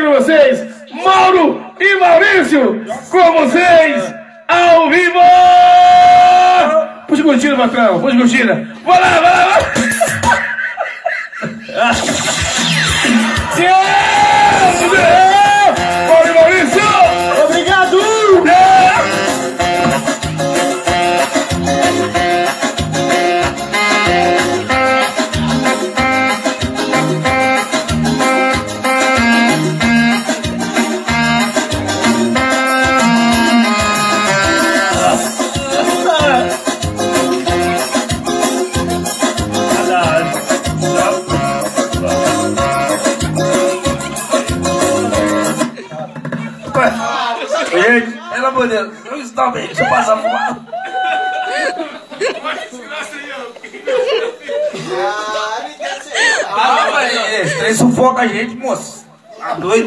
vocês, Mauro e Maurício, com vocês, ao vivo! Puxa curtida, patrão, puxa curtida. Vai lá, vai lá, vai lá. Gente, pelo amor de Deus, não está bem, deixa eu passar por lá. Ah, mas esse trem sufoca a gente, moço. Tá doido?